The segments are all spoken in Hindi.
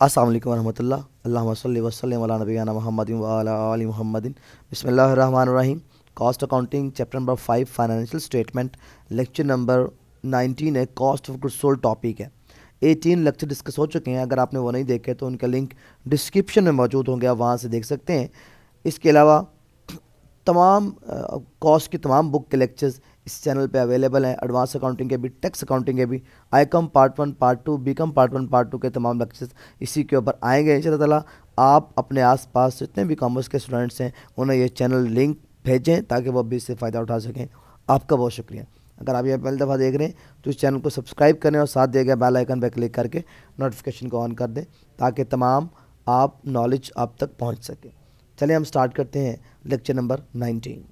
अस्सलाम वालेकुम रहमतुल्लाह अल्लाहुम्मा सल्लि वसल्लिम अला नबीना रहीम cost accounting chapter number five financial statement lecture number nineteen है cost of good sold topic है। एटीन लेक्चर डिस्कस हो चुके हैं। अगर आपने वो नहीं देखे तो उनका लिंक डिस्क्रिप्शन में मौजूद होंगे, आप वहाँ से देख सकते हैं। इसके अलावा, तमाम कॉस्ट की तमाम बुक के लेक्चर्स इस चैनल पे अवेलेबल हैं। एडवांस अकाउंटिंग के भी टैक्स अकाउंटिंग के भी। I com part one part two B com part one part two के तमाम लेक्चर्स इसी के ऊपर आएँगे इन ताला। आप अपने आसपास जितने भी कॉमर्स के स्टूडेंट्स हैं, उन्हें ये चैनल लिंक भेजें ताकि वो भी इससे फ़ायदा उठा सकें। आपका बहुत शुक्रिया। अगर आप ये पहली दफ़ा देख रहे हैं तो इस चैनल को सब्सक्राइब करें और साथ दिए गए बेल आइकन पर क्लिक करके नोटिफिकेशन को ऑन कर दें ताकि तमाम आप नॉलेज आप तक पहुँच सके। चलिए हम स्टार्ट करते हैं लेक्चर नंबर 19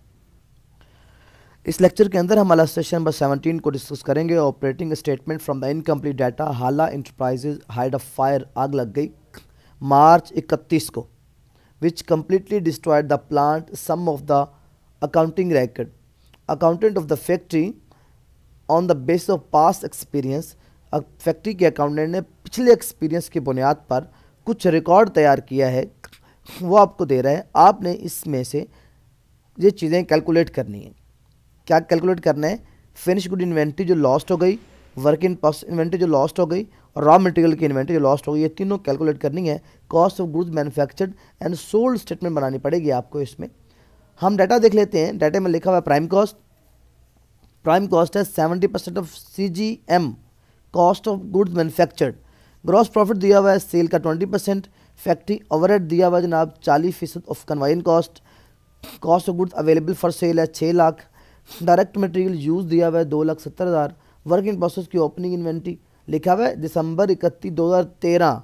इस लेक्चर के अंदर हम सेशन नंबर 17 को डिस्कस करेंगे। Operating statement from the incomplete data Hala enterprises hide of fire आग लग गई। मार्च 31 को which completely destroyed the plant some of the accounting record accountant of the factory on the base of past experience factory के अकाउंटेंट ने पिछले एक्सपीरियंस की बुनियाद पर कुछ रिकॉर्ड तैयार किया है। वो आपको दे रहा है, आपने इसमें से ये चीज़ें कैलकुलेट करनी है। क्या कैलकुलेट करना है? फिनिश गुड इन्वेंट्री जो लॉस्ट हो गई वर्क इन प्रोसेस इन्वेंट्री जो लॉस्ट हो गई, और रॉ मटेरियल की इन्वेंट्री जो लॉस्ट हो गई, ये तीनों कैलकुलेट करनी है। Cost of goods manufactured and sold statement बनानी पड़ेगी आपको इसमें। हम डाटा देख लेते हैं। डाटा में लिखा हुआ है प्राइम कॉस्ट प्राइम कॉस्ट है seventy percent of C G M cost of goods manufactured gross profit दिया हुआ है सेल का ट्वेंटी परसेंट फैक्ट्री ओवरहेड दिया हुआ है जनाब चालीस फ़ीसद of कन्वाइन cost cost of goods available for sale है छः लाख। डायरेक्ट मटेरियल यूज़ दिया हुआ है दो लाख सत्तर हज़ार। वर्क इन प्रोसेस की ओपनिंग इन्वेंट्री लिखा हुआ है दिसंबर इकतीस, दो हज़ार तेरह।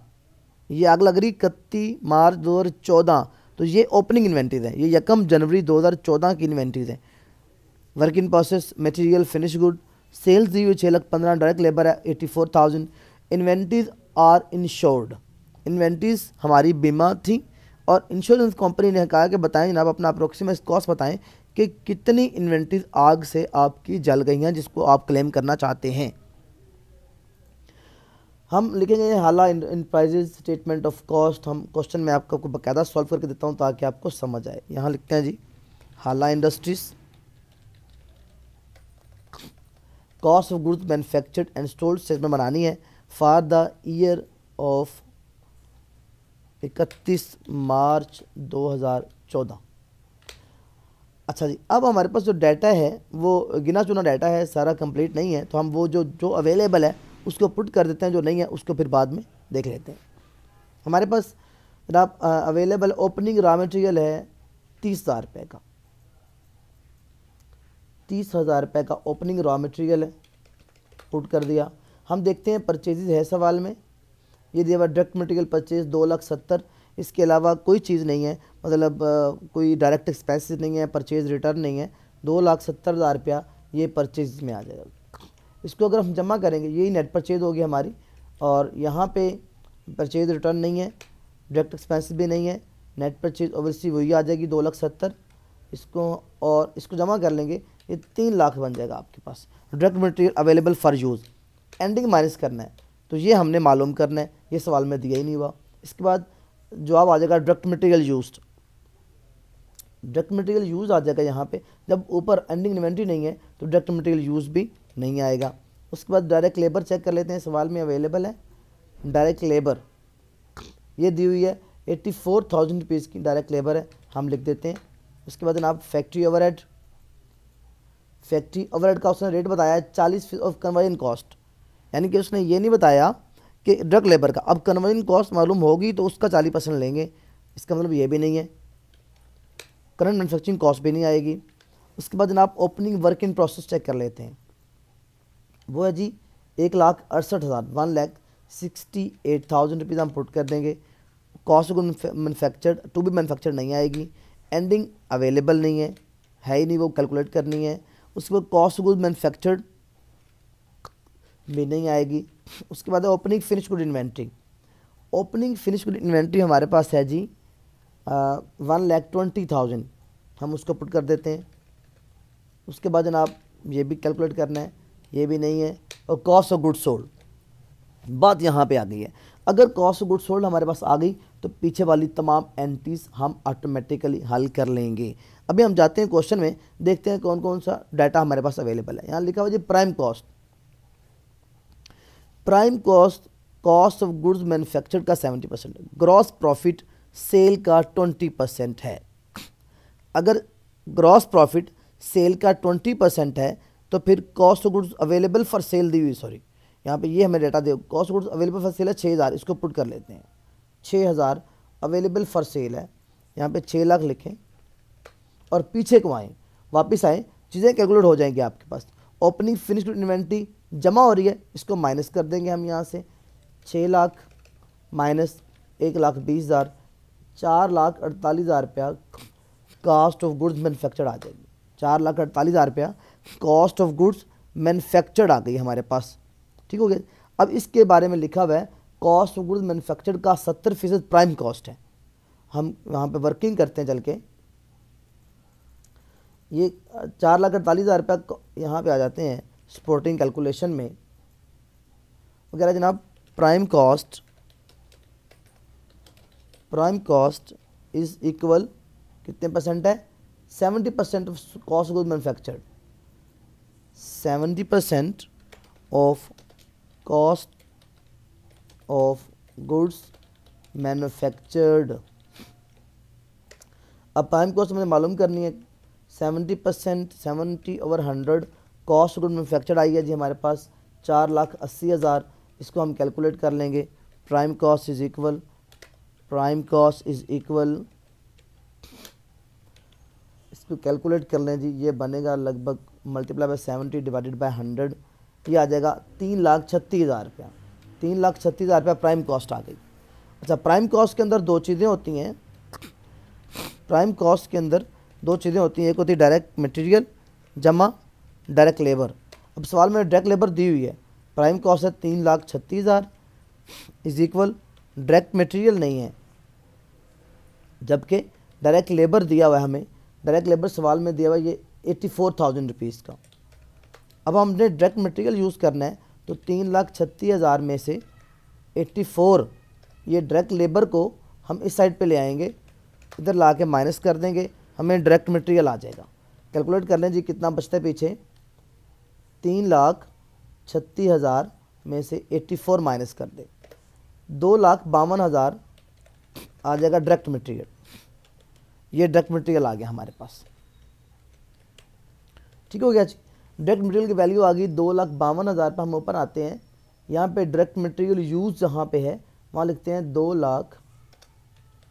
ये आग लग रही इकतीस मार्च, दो हज़ार चौदह। तो ये ओपनिंग इन्वेंट्रीज हैं। ये यकम जनवरी 2014 की इन्वेंट्रीज हैं। Work in process material finish good sales दी हुई छः लाख पंद्रह डायरेक्ट लेबर है eighty four thousand inventories are insured inventories हमारी बीमा थी। और इंश्योरेंस कंपनी ने कहा कि बताएँ जनाब, अपना अप्रोक्सीमेट कॉस्ट बताएँ कि कितनी इन्वेंट्रीज आग से आपकी जल गई हैं जिसको आप क्लेम करना चाहते हैं। हम लिखेंगे Hala enterprises statement of cost हम क्वेश्चन में आपको बकायदा सॉल्व करके देता हूँ ताकि आपको समझ आए। यहाँ लिखते हैं जी, Hala industries cost of goods manufactured and sold statement बनानी है फॉर द ईयर ऑफ़ इकतीस मार्च 2014 अच्छा जी, अब हमारे पास जो डाटा है, वो गिना चुना डाटा है, सारा कंप्लीट नहीं है तो हम वो जो जो अवेलेबल है, उसको पुट कर देते हैं, जो नहीं है, उसको फिर बाद में देख लेते हैं। हमारे पास जनाब अवेलेबल ओपनिंग रॉ मटेरियल है तीस हज़ार रुपये का। तीस हज़ार रुपये का ओपनिंग रॉ मटेरियल है पुट कर दिया। हम देखते हैं परचेजेज है सवाल में। ये दिया हुआ डायरेक्ट मटेरियल परचेज दो लाख सत्तर, इसके अलावा कोई चीज़ नहीं है। मतलब कोई डायरेक्ट एक्सपेंसिस नहीं है परचेज रिटर्न नहीं है। दो लाख सत्तर हज़ार रुपया ये परचेज में आ जाएगा। इसको अगर हम जमा करेंगे, यही नेट परचेज होगी हमारी। और यहाँ पे परचेज रिटर्न नहीं है डायरेक्ट एक्सपेंस भी नहीं है नेट परचेज ओवरसी वही आ जाएगी दो लाख सत्तर। इसको और इसको जमा कर लेंगे, ये तीन लाख बन जाएगा आपके पास। Direct material available for use ending minus करना है। तो ये हमने मालूम करना है। ये सवाल में दिया ही नहीं हुआ। इसके बाद जवाब आ जाएगा direct material use direct material use आ जाएगा यहाँ पे। जब ऊपर एंडिंग इन्वेंट्री नहीं है तो डायरेक्ट मटेरियल यूज़ भी नहीं आएगा। उसके बाद डायरेक्ट लेबर चेक कर लेते हैं। सवाल में अवेलेबल है। डायरेक्ट लेबर ये दी हुई है। एट्टी फोर थाउज़ेंड रुपीज़ की डायरेक्ट लेबर है। हम लिख देते हैं। उसके बाद जनाब फैक्ट्री ओवरहेड फैक्ट्री ओवरहेड का उसने रेट बताया है चालीस ऑफ़ कन्वर्जन कॉस्ट यानी कि उसने ये नहीं बताया कि ड्रग लेबर का। अब कन्वर्जन कॉस्ट मालूम होगी तो उसका चालीस परसेंट लेंगे। इसका मतलब ये भी नहीं है। करंट मैनुफैक्चरिंग कॉस्ट भी नहीं आएगी। उसके बाद जनाब opening work in process check कर लेते हैं। वो है जी, एक लाख अड़सठ हज़ार one lakh sixty eight thousand rupees हम पुट कर देंगे। Cost manufactured to be manufactured नहीं आएगी। एंडिंग अवेलेबल नहीं है। है ही नहीं, वो कैलकुलेट करनी है। उसके बाद कॉस्ट गुड मैनुफैक्चर्ड भी नहीं आएगी। उसके बाद opening finish good inventory opening finish good inventory हमारे पास है जी वन लैख ट्वेंटी थाउज़ेंड हम उसको पुट कर देते हैं। उसके बाद जनाब, ये भी कैलकुलेट करना है। ये भी नहीं है। और कॉस्ट ऑफ़ गुड सोल्ड बात यहाँ पे आ गई है। अगर कॉस्ट ऑफ़ गुड सोल्ड हमारे पास आ गई तो पीछे वाली तमाम एंट्रीज हम ऑटोमेटिकली हल कर लेंगे। अभी हम जाते हैं क्वेश्चन में, देखते हैं कौन कौन सा डाटा हमारे पास अवेलेबल है। यहाँ लिखा हुआ जी prime cost prime cost cost of goods manufactured का seventy percent gross profit sale का ट्वेंटी परसेंट है. अगर ग्रॉस प्रॉफिट सेल का ट्वेंटी परसेंट है तो फिर cost of goods available for sale दी हुई सॉरी यहाँ पे ये हमें data they cost goods available for sale है छः हज़ार, इसको पुट कर लेते हैं. छः हज़ार अवेलेबल फॉर सेल है. यहाँ पे छः लाख लिखें और पीछे को आएँ. वापस आएँ. चीज़ें कैलकुलेट हो जाएँगी आपके पास. ओपनिंग फिनिश्ड इन्वेंट्री जमा हो रही है, इसको माइनस कर देंगे हम यहाँ से। छः लाख माइनस एक लाख बीस हज़ार, चार लाख अड़तालीस हज़ार रुपया कास्ट ऑफ़ गुड्स मैनुफैक्चर्ड आ जाएगी। चार लाख अड़तालीस हज़ार रुपया कॉस्ट ऑफ़ गुड्स मैनुफैक्चर्ड आ गई हमारे पास। ठीक हो गया? अब इसके बारे में लिखा हुआ है कॉस्ट ऑफ़ गुड्स मैन्युफैक्चर्ड का सत्तर फ़ीसद प्राइम कॉस्ट है। हम वहाँ पे वर्किंग करते हैं चल के ये चार लाख अड़तालीस हज़ार रुपया यहाँ पे आ जाते हैं। स्पोर्टिंग कैलकुलेशन में। वगैरह जनाब prime cost prime cost is equal कितने परसेंट है? Seventy percent of cost good manufactured seventy percent of cost of goods manufactured अब प्राइम कॉस्ट मुझे मालूम करनी है। Seventy percent seventy over hundred cost good manufactured आई है जी हमारे पास चार लाख अस्सी हज़ार। इसको हम कैलकुलेट कर लेंगे। Prime cost is equal prime cost is equal इसको कैलकुलेट कर लें जी। ये बनेगा लगभग multiply by seventy divided by hundred ये आ जाएगा तीन लाख छत्तीस हज़ार रुपया। तीन लाख छत्तीस हज़ार रुपया प्राइम कॉस्ट आ गई। अच्छा प्राइम कॉस्ट के अंदर दो चीज़ें होती हैं। प्राइम कॉस्ट के अंदर दो चीज़ें होती हैं। एक होती है डायरेक्ट मटेरियल जमा डायरेक्ट लेबर अब सवाल में डायरेक्ट लेबर दी हुई है। प्राइम कॉस्ट है तीन लाख छत्तीस हज़ार। इज़ इक्वल डायरेक्ट मटेरियल नहीं है। जबकि डायरेक्ट लेबर दिया हुआ है हमें। डायरेक्ट लेबर सवाल में दिया हुआ ये एट्टी फोर थाउज़ेंड रुपीज़ का। अब हमने डायरेक्ट मटेरियल यूज़ करना है तो तीन लाख छत्तीस हज़ार में से एट्टी फोर ये डायरेक्ट लेबर को हम इस साइड पे ले आएँगे। इधर ला के माइनस कर देंगे, हमें डायरेक्ट मटेरियल आ जाएगा। कैलकुलेट कर लें जी, कितना बचता है पीछे? तीन लाख छत्तीस हज़ार में से एट्टी फोर माइनस कर दे। दो लाख बावन हज़ार आ जाएगा डायरेक्ट मटेरियल ये डायरेक्ट मटेरियल आ गया हमारे पास। ठीक हो गया जी। डायरेक्ट मटेरियल की वैल्यू आ गई दो लाख बावन हज़ार पर हम ऊपर आते हैं। यहाँ पे डायरेक्ट मटेरियल यूज़ जहाँ पे है, वहाँ लिखते हैं दो लाख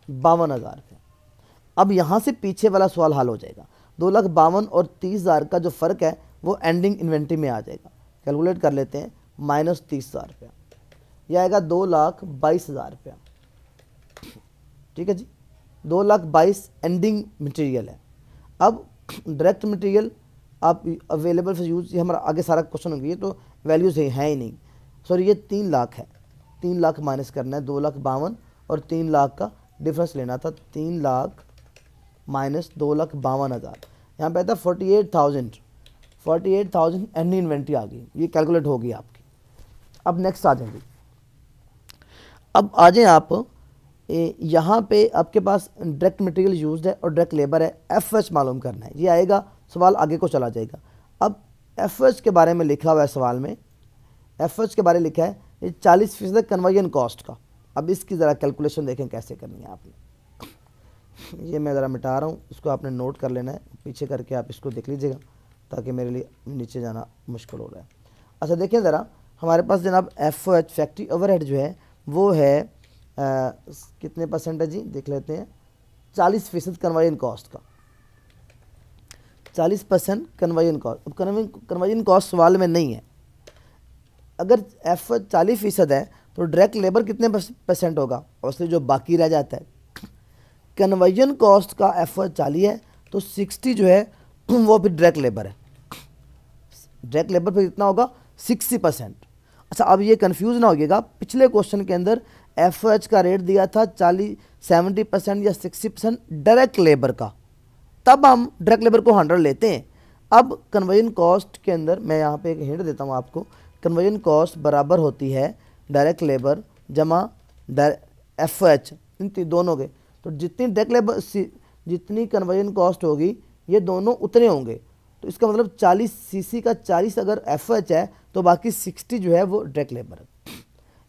बावन हज़ार पे। अब यहाँ से पीछे वाला सवाल हल हो जाएगा। दो लाख बावन और तीस हज़ार का जो फ़र्क है वो एंडिंग इन्वेंट्री में आ जाएगा। कैलकुलेट कर लेते हैं माइनस तीस हज़ार रुपया। यह आएगा दो लाख बाईस हज़ार रुपया। ठीक है जी? दो लाख बाईस एंडिंग मटेरियल है। अब डायरेक्ट मटेरियल आप अवेलेबल फॉर यूज़ ये हमारा आगे सारा क्वेश्चन हो गया तो वैल्यूज़ है, ही नहीं। सॉरी ये तीन लाख है। तीन लाख माइनस करना है, दो लाख बावन और तीन लाख का डिफरेंस लेना था। तीन लाख माइनस दो लाख बावन हज़ार। यहाँ पे आता forty eight thousand forty eight thousand any inventory आ गई। ये कैलकुलेट होगी आपकी। अब नेक्स्ट आ जाएँगे। अब आ जाएँ आप यहाँ पे आपके पास डायरेक्ट मटेरियल यूज्ड है और डायरेक्ट लेबर है। एफ़ एच मालूम करना है। ये आएगा, सवाल आगे को चला जाएगा। अब एफ़ एच के बारे में लिखा हुआ है सवाल में। एफ़ एच के बारे में लिखा है, ये चालीस फ़ीसद कन्वर्जन कॉस्ट का। अब इसकी ज़रा कैलकुलेशन देखें कैसे करनी है आपने। ये मैं ज़रा मिटा रहा हूँ, इसको आपने नोट कर लेना है। पीछे करके आप इसको देख लीजिएगा। ताकि मेरे लिए नीचे जाना मुश्किल हो रहा है। अच्छा देखें ज़रा हमारे पास जनाब एफ़ एच फैक्ट्री ओवरहेड जो है वो है आ, कितने परसेंट है जी? देख लेते हैं। चालीस फ़ीसद कन्वर्जन कॉस्ट का। चालीस परसेंट कन्वर्जन कॉस्ट अब कन्वर्जन कॉस्ट सवाल में नहीं है। अगर एफ़ चालीस फ़ीसद है तो डायरेक्ट लेबर कितने परसेंट होगा? और उससे जो बाकी रह जाता है। कन्वर्जन कॉस्ट का एफ़ चालीस है तो सिक्सटी जो है वो फिर डायरेक्ट लेबर है। डायरेक्ट लेबर फिर कितना होगा सिक्सटी परसेंट अच्छा अब ये कन्फ्यूज़ ना होइएगा। पिछले क्वेश्चन के अंदर एफ़ का रेट दिया था चालीस सेवेंटी परसेंट या सिक्सटी परसेंट डायरेक्ट लेबर का। तब हम डायरेक्ट लेबर को हंड्रेड लेते हैं। अब कन्वर्जन कॉस्ट के अंदर मैं यहाँ पे एक हिंट देता हूँ आपको। कन्वर्जन कॉस्ट बराबर होती है डायरेक्ट लेबर जमा एफ़ एच इन दोनों के। तो जितनी डायरेक्ट लेबर जितनी कन्वर्जन कॉस्ट होगी, ये दोनों उतने होंगे। तो इसका मतलब 40 सीसी का 40 अगर एफ़ एच है तो बाकी 60 जो है वो डायरेक्ट लेबर है।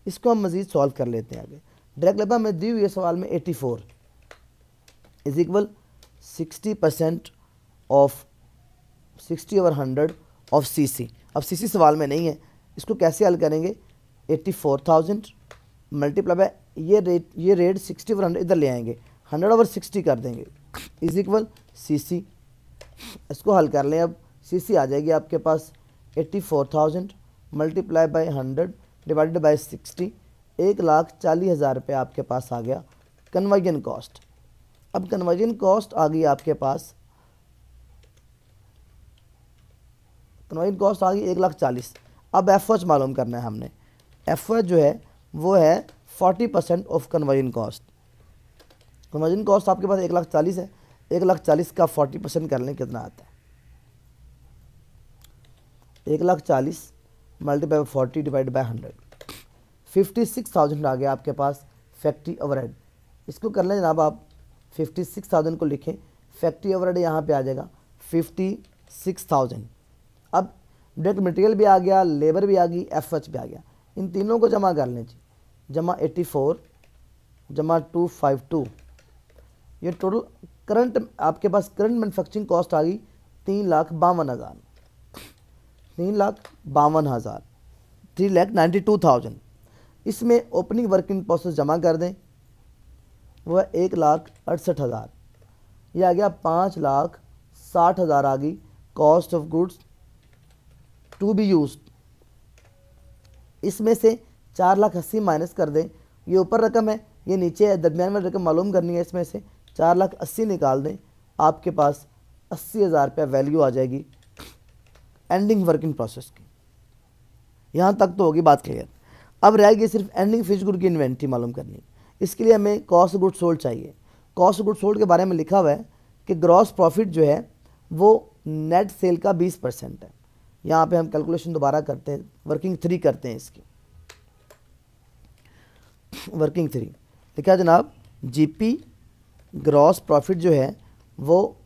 इसको हम मज़ीद सॉल्व कर लेते हैं आगे। डायरेक्ट लेबर में दी हुई है सवाल में 84 is equal 60 percent of 60 over 100 of CC अब सीसी सवाल में नहीं है। इसको कैसे हल करेंगे? 84,000 मल्टीप्लाई बाय ये रेट ये रेट 60 ओवर 100 इधर ले आएँगे। 100 ओवर 60 कर देंगे। इज़ इक्वल सी सी इसको हल कर लें। अब सी सी आ जाएगी आपके पास 84,000 मल्टीप्लाई बाय 100 डिवाइडेड बाय 60 एक लाख चालीस हज़ार रुपये आपके पास आ गया कन्वर्जन कॉस्ट अब कन्वर्जन कॉस्ट आ गई आपके पास कन्वर्जन कॉस्ट आ गई एक लाख चालीस। अब एफ़ मालूम करना है हमने। एफ़ जो है वो है forty percent of conversion cost conversion cost आपके पास एक लाख चालीस है। एक लाख चालीस का फोर्टी परसेंट कर लें, कितना आता है? एक लाख चालीस multiply by forty divide by hundred fifty six thousand आ गया आपके पास फैक्ट्री ओवरहेड इसको कर लें जनाब आप फिफ्टी सिक्स थाउज़ेंड को लिखें फैक्ट्री ओवरहेड यहाँ पे आ जाएगा फिफ्टी सिक्स थाउज़ेंड अब डायरेक्ट मटेरियल भी आ गया लेबर भी आ गई एफ़ एच भी आ गया. इन तीनों को जमा कर लें जी. जमा एट्टी फोर जमा टू फाइव टू ये टोटल करंट, आपके पास करंट मैनुफैक्चरिंग कॉस्ट आ गई तीन लाख बावन हज़ार। तीन लाख बावन हज़ार। Three lakh ninety two thousand इसमें ओपनिंग वर्किंग प्रोसेस जमा कर दें, वह एक लाख अड़सठ हज़ार। यह आ गया पाँच लाख साठ हज़ार आ गई cost of goods to be use इसमें से चार लाख अस्सी माइनस कर दें। ये ऊपर रकम है, ये नीचे है, दरमियान में रकम मालूम करनी है इसमें से। चार लाख अस्सी निकाल दें, आपके पास अस्सी हज़ार रुपया वैल्यू आ जाएगी एंडिंग वर्किंग प्रोसेस की। यहाँ तक तो होगी बात क्लियर अब रह गई सिर्फ़ एंडिंग फिज गुड की इन्वेंट्री मालूम करनी। इसके लिए हमें कॉस्ट गुड सोल्ड चाहिए। कॉस्ट गुड सोल्ड के बारे में लिखा हुआ है कि ग्रॉस प्रॉफिट जो है, वो नेट सेल का बीस परसेंट है। यहाँ पे हम कैलकुलेशन दोबारा करते हैं। वर्किंग थ्री करते हैं इसकी। वर्किंग थ्री लिखा जनाब जीपी ग्रॉस प्रॉफिट जो है, वो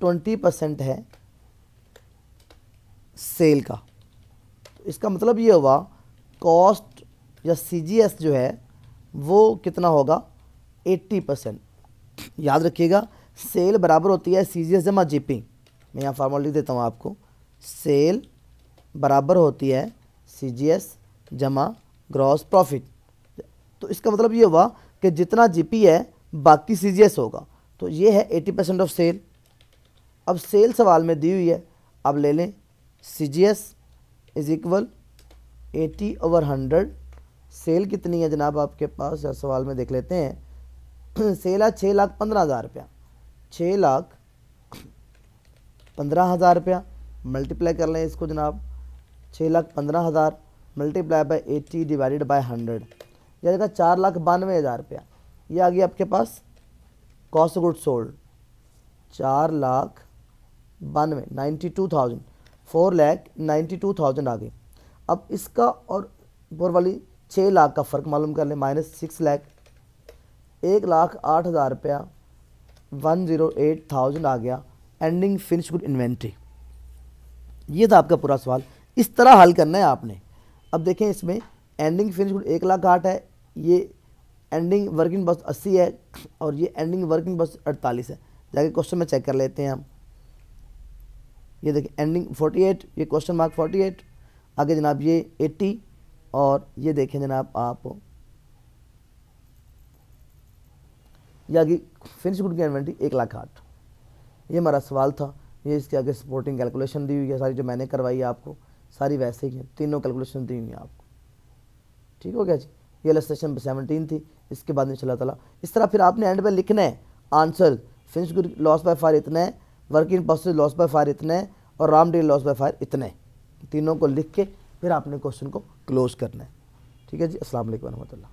ट्वेंटी परसेंट है सेल का। तो इसका मतलब ये हुआ कॉस्ट या सीजीएस जो है, वो कितना होगा? एट्टी परसेंट याद रखिएगा सेल बराबर होती है सी जी एस जमा जी पी मैं यहाँ फार्मूला लिख देता हूँ आपको। सेल बराबर होती है सी जी एस जमा ग्रॉस प्रॉफिट तो इसका मतलब ये हुआ कि जितना जी पी है बाकी सी जी एस होगा। तो ये है एटी परसेंट ऑफ़ सेल अब सेल सवाल में दी हुई है। अब ले लें। C G S is equal eighty over hundred sale कितनी है जनाब आपके पास? सवाल में देख लेते हैं। सेल है छः लाख पंद्रह हज़ार रुपया। छः लाख पंद्रह हज़ार रुपया। मल्टीप्लाई कर लें इसको जनाब। छः लाख पंद्रह हज़ार। Multiply by eighty divided by hundred यह देखा चार लाख बानवे हज़ार रुपया। ये आ गया आपके पास? Cost good sold. चार लाख बानवे ninety two thousand. Four lakh ninety two thousand आ गई अब इसका और बोर वाली छः लाख का फ़र्क मालूम कर लें, माइनस सिक्स लैख। एक लाख आठ हज़ार रुपया, वन ज़ीरो एट थाउज़ेंड आ गया। Ending finish good inventory. ये था आपका पूरा सवाल। इस तरह हल करना है आपने। अब देखें इसमें एंडिंग फिनिश गुड एक लाख आठ है। ये एंडिंग वर्किंग बस अस्सी है और ये एंडिंग वर्किंग बस अड़तालीस है। जाके क्वेश्चन में चेक कर लेते हैं हम। ये देखिए एंडिंग फोर्टी एट ये क्वेश्चन मार्क फोर्टी एट आगे जनाब ये एट्टी और ये देखें जनाब आप। ये आगे फिनिश गुड की इन्वेंट्री एक लाख आठ। ये हमारा सवाल था। ये इसके आगे सपोर्टिंग कैलकुलेशन दी हुई है। सारी जो मैंने करवाई है आपको, सारी वैसे ही है। तीनों कैलकुलेशन दी हुई हैं आपको। ठीक हो गया जी? ये सेशन सेवनटीन थी, इसके बाद चला तला। इस तरह फिर आपने एंड में लिखना है answer finish good loss by fire इतना है working process loss by fire इतना है, और राम डे लॉस बाय फायर इतना है। तीनों को लिख के फिर आपने क्वेश्चन को क्लोज करना है। ठीक है जी? असल रहमतुल्लाह